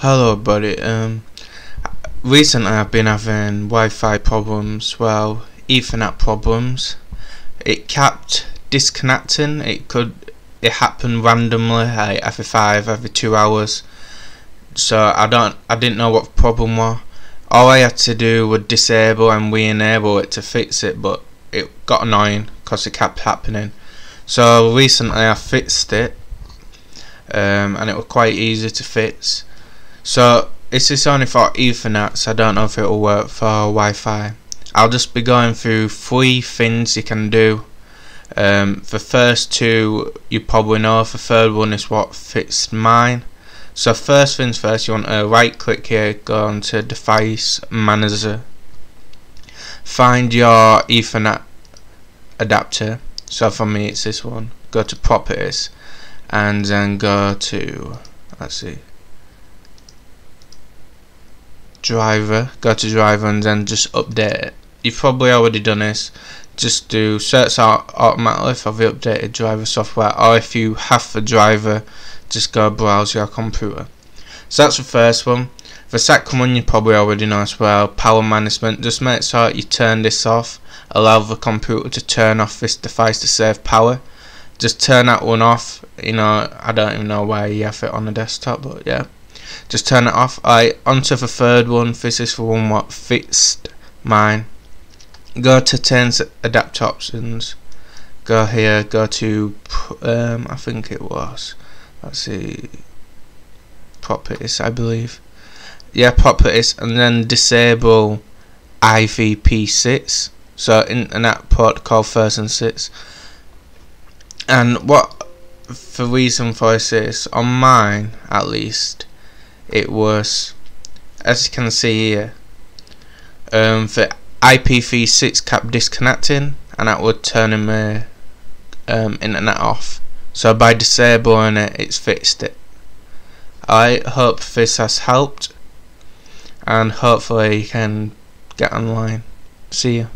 Hello buddy, um, recently I've been having Wi-Fi problems, well, Ethernet problems. It kept disconnecting, it could, it happened randomly, like every five, every two hours. So I don't, I didn't know what the problem was. All I had to do was disable and re-enable it to fix it, but it got annoying because it kept happening. So recently I fixed it, um, and it was quite easy to fix. So this is only for Ethernet, so I don't know if it will work for Wi-Fi. I'll just be going through three things you can do. Um, the first two you probably know. The third one is what fits mine. So first things first, you want to right click here, go onto device manager, find your Ethernet adapter. So for me it's this one. Go to properties and then go to let's see driver, go to driver and then just update it. You've probably already done this. Just do search out automatically for the updated driver software or if you have the driver just go browse your computer. So that's the first one. The second one you probably already know as well, power management. Just make sure you turn this off. Allow the computer to turn off this device to save power. Just turn that one off. You know, I don't even know why you have it on the desktop, but yeah just turn it off. I onto the third one. This is the one what? Fixed mine go to turns adapt options. Go here. Go to um, I think it was. Let's see. Properties I believe. Yeah properties. And then disable IPv6 so internet protocol version 6 and what the reason for this is on mine at least it was as you can see here um, the IPv6 cap disconnecting and that would turn my um, internet off. So by disabling it it's fixed it. I hope this has helped and hopefully you can get online. See you